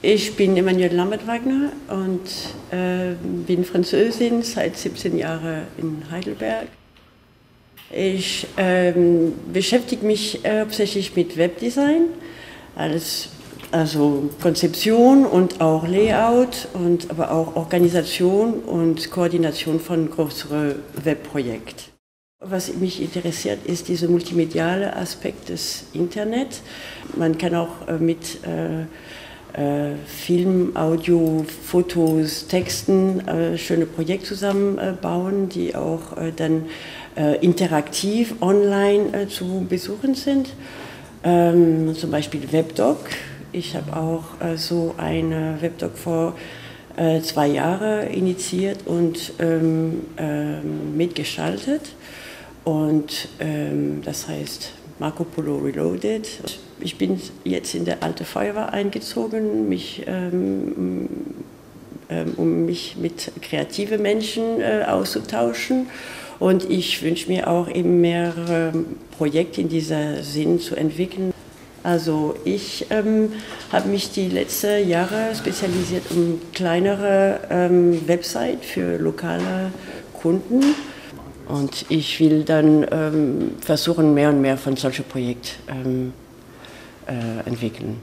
Ich bin Emmanuel Lambert-Wagner und äh, bin Französin seit 17 Jahren in Heidelberg. Ich ähm, beschäftige mich äh, hauptsächlich mit Webdesign, als, also Konzeption und auch Layout, und aber auch Organisation und Koordination von größeren Webprojekten. Was mich interessiert, ist dieser multimediale Aspekt des Internet. Man kann auch äh, mit äh, äh, Film, Audio, Fotos, Texten äh, schöne Projekte zusammenbauen, die auch äh, dann äh, interaktiv online äh, zu besuchen sind. Ähm, zum Beispiel WebDoc. Ich habe auch äh, so eine WebDoc vor zwei Jahren initiiert und ähm, ähm, mitgestaltet. Und ähm, das heißt Marco Polo Reloaded. Ich bin jetzt in der alte Feuerwehr eingezogen, mich, ähm, ähm, um mich mit kreativen Menschen äh, auszutauschen. Und ich wünsche mir auch eben mehr ähm, Projekte in dieser Sinn zu entwickeln. Also ich ähm, habe mich die letzten Jahre spezialisiert um kleinere ähm, Website für lokale Kunden und ich will dann ähm, versuchen, mehr und mehr von solchen Projekten ähm, äh, entwickeln.